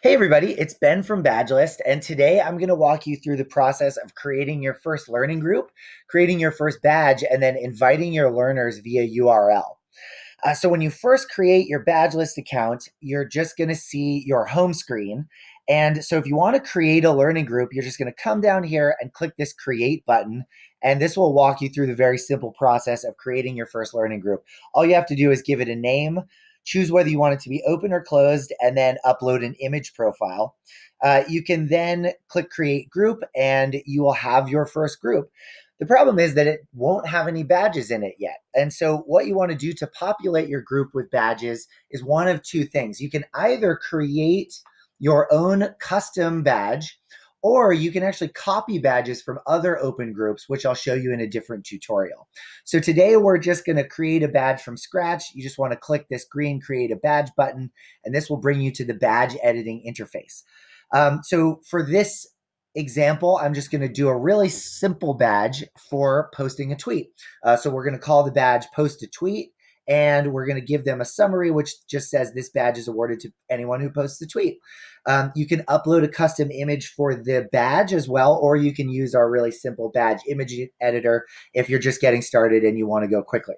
Hey, everybody, it's Ben from Badgelist, and today I'm going to walk you through the process of creating your first learning group, creating your first badge, and then inviting your learners via URL. Uh, so, when you first create your Badgelist account, you're just going to see your home screen. And so, if you want to create a learning group, you're just going to come down here and click this create button. And this will walk you through the very simple process of creating your first learning group. All you have to do is give it a name, choose whether you want it to be open or closed, and then upload an image profile. Uh, you can then click create group and you will have your first group. The problem is that it won't have any badges in it yet. And so, what you want to do to populate your group with badges is one of two things. You can either create your own custom badge or you can actually copy badges from other open groups, which I'll show you in a different tutorial. So today we're just gonna create a badge from scratch. You just wanna click this green create a badge button, and this will bring you to the badge editing interface. Um, so for this example, I'm just gonna do a really simple badge for posting a tweet. Uh, so we're gonna call the badge post a tweet and we're going to give them a summary which just says this badge is awarded to anyone who posts a tweet. Um, you can upload a custom image for the badge as well, or you can use our really simple badge image editor if you're just getting started and you want to go quickly.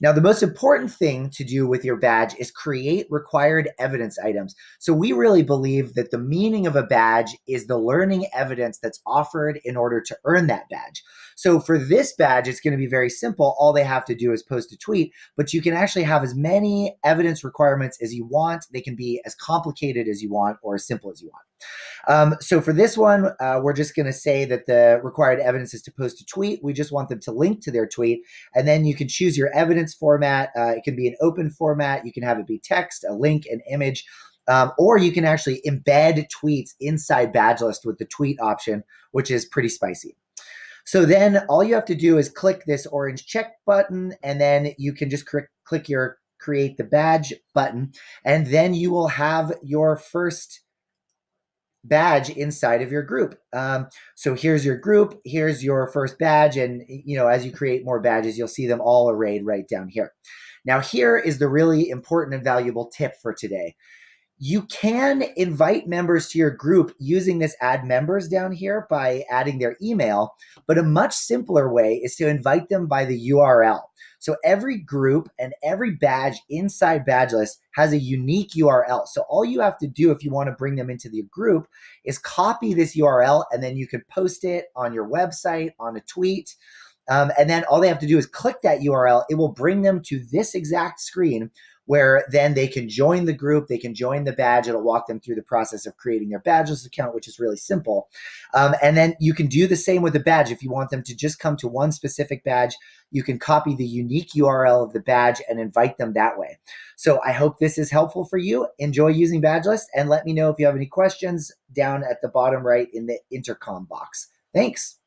Now, the most important thing to do with your badge is create required evidence items. So, we really believe that the meaning of a badge is the learning evidence that's offered in order to earn that badge. So, for this badge, it's going to be very simple. All they have to do is post a tweet, but you can actually have as many evidence requirements as you want. They can be as complicated as you want or as simple as you want. Um, so for this one, uh, we're just going to say that the required evidence is to post a tweet. We just want them to link to their tweet. And then you can choose your evidence format. Uh, it can be an open format. You can have it be text, a link, an image. Um, or you can actually embed tweets inside Badgelist with the tweet option, which is pretty spicy. So then all you have to do is click this orange check button, and then you can just click your create the badge button, and then you will have your first badge inside of your group. Um, so here's your group, here's your first badge, and you know as you create more badges, you'll see them all arrayed right down here. Now here is the really important and valuable tip for today. You can invite members to your group using this add members down here by adding their email, but a much simpler way is to invite them by the URL. So every group and every badge inside Badgelist has a unique URL. So all you have to do if you want to bring them into the group is copy this URL and then you can post it on your website, on a tweet. Um, and then all they have to do is click that URL. It will bring them to this exact screen where then they can join the group, they can join the badge. It'll walk them through the process of creating their badges account, which is really simple. Um, and then you can do the same with the badge. If you want them to just come to one specific badge, you can copy the unique URL of the badge and invite them that way. So I hope this is helpful for you. Enjoy using Badgelist and let me know if you have any questions down at the bottom right in the intercom box. Thanks.